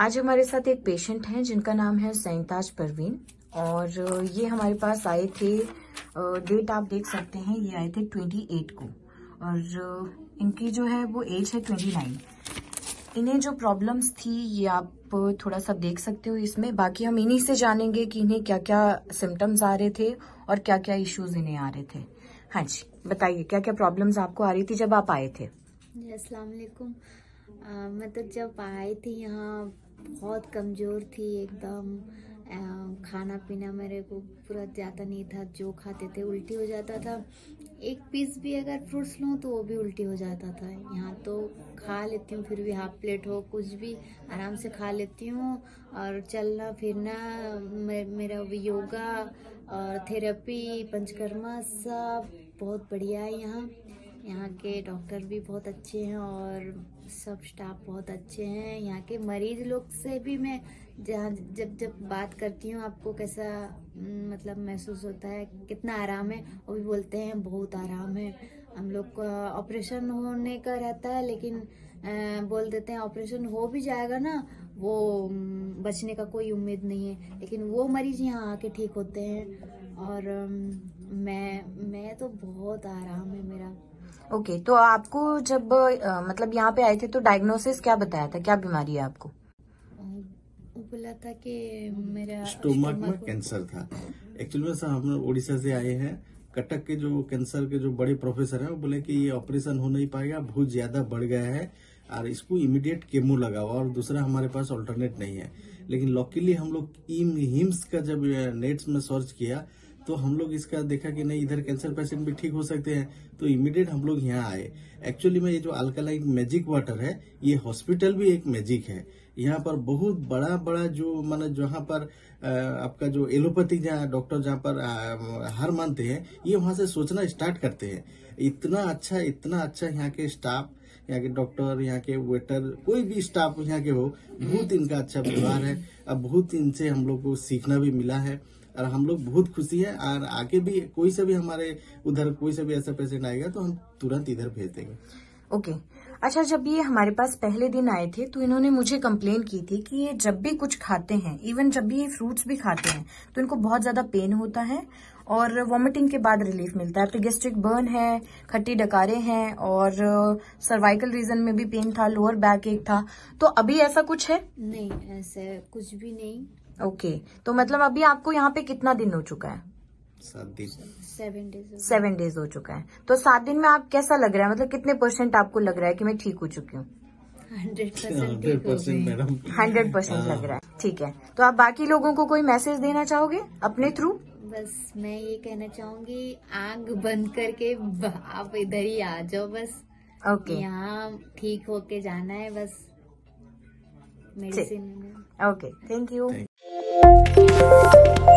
आज हमारे साथ एक पेशेंट हैं, जिनका नाम है सैंताज परवीन। और ये हमारे पास आए थे डेट आप देख सकते हैं, ये आए थे 28 को। और इनकी जो है वो एज है 29 इन्हें जो प्रॉब्लम्स थी, ये आप थोड़ा सा देख सकते हो इसमें। बाकी हम इन्हीं से जानेंगे कि इन्हें क्या क्या सिम्टम्स आ रहे थे और क्या क्या इश्यूज़ इन्हें आ रहे थे। हाँ जी, बताइए क्या क्या प्रॉब्लम्स आपको आ रही थी जब आप आए थे? अस्सलाम वालेकुम। मैं तो जब आई थी यहाँ बहुत कमज़ोर थी एकदम। खाना पीना मेरे को पूरा ज़्यादा नहीं था जो खाते थे उल्टी हो जाता था। एक पीस भी अगर फ्रूट्स लूँ तो वो भी उल्टी हो जाता था। यहाँ तो खा लेती हूँ फिर भी हाफ़ प्लेट हो कुछ भी आराम से खा लेती हूँ। और चलना फिरना मे, मेरा योगा और थेरेपी पंचकर्मा सब बहुत बढ़िया है यहाँ। यहाँ के डॉक्टर भी बहुत अच्छे हैं और सब स्टाफ बहुत अच्छे हैं। यहाँ के मरीज़ लोग से भी मैं जहाँ जब जब बात करती हूँ, आपको कैसा मतलब महसूस होता है, कितना आराम है, वो भी बोलते हैं, बहुत आराम है। हम लोग का ऑपरेशन होने का रहता है, लेकिन बोल देते हैं, ऑपरेशन हो भी जाएगा ना, वो बचने का कोई उम्मीद नहीं है। लेकिन वो मरीज़ यहाँ आके ठीक होते हैं और मैं मैं तो बहुत आराम है मेरा। ओके okay, तो आपको जब आ, मतलब यहाँ पे आए थे तो डायग्नोसिस क्या बताया था? क्या बीमारी है आपको? बोला था कि मेरा स्टोमक में कैंसर था। एक्चुअली में सर हम उड़ीसा से आए हैं। कटक के जो कैंसर के जो बड़े प्रोफेसर हैं वो बोले कि ये ऑपरेशन हो नहीं पाएगा बहुत ज़्यादा बढ़ गया है और इसको इमीडिएट केमो लगाओ और दूसरा हमारे पास ऑल्टरनेट नहीं है। लेकिन लॉकिली हम लोग हिम्स का जब नेट्स में सर्च किया तो हम लोग इसका देखा कि नहीं, इधर कैंसर पेशेंट भी ठीक हो सकते हैं तो इमीडिएट हम लोग यहाँ आए। एक्चुअली में ये जो अल्कालाइन मैजिक वाटर है, ये हॉस्पिटल भी एक मैजिक है। यहाँ पर बहुत बड़ा बड़ा जो मान जहाँ पर आपका जो एलोपैथी जहाँ डॉक्टर जहाँ पर हार मानते हैं, ये वहाँ से सोचना स्टार्ट करते हैं। इतना अच्छा इतना अच्छा यहाँ के स्टाफ यहाँ के डॉक्टर यहाँ के वेटर कोई भी स्टाफ यहाँ के हो, बहुत इनका अच्छा व्यवहार है। अब बहुत इनसे हम लोग को सीखना भी मिला है। और हम लोग बहुत खुशी है और आगे भी कोई से भी हमारे उधर कोई से भी ऐसा पेशेंट आएगा तो हम तुरंत इधर भेज देंगे। Okay okay. अच्छा जब ये हमारे पास पहले दिन आए थे तो इन्होंने मुझे कंप्लेन की थी कि ये जब भी कुछ खाते हैं इवन जब भी ये फ्रूट्स भी खाते हैं तो इनको बहुत ज़्यादा पेन होता है और वॉमिटिंग के बाद रिलीफ मिलता है। एपिगेस्ट्रिक बर्न है खट्टी डकारे हैं और सर्वाइकल रीजन में भी पेन था लोअर बैक एक था। तो अभी ऐसा कुछ है? नहीं ऐसे कुछ भी नहीं। ओके तो मतलब अभी आपको यहाँ पे कितना दिन हो चुका है? सात दिन। सेवन डेज़ सेवन डेज़ हो चुका है। तो सात दिन में आप कैसा लग रहा है? मतलब कितने परसेंट आपको लग रहा है कि मैं ठीक हो चुकी हूँ? Hundred percent madam. Hundred percent लग रहा है। ठीक है। तो आप बाकी लोगों को कोई मैसेज देना चाहोगे अपने थ्रू बस मैं ये कहना चाहूँगी आग बंद करके आप इधर ही आ जाओ बस। Okay okay. यहाँ ठीक होके जाना है बस। Medicine okay thank you Música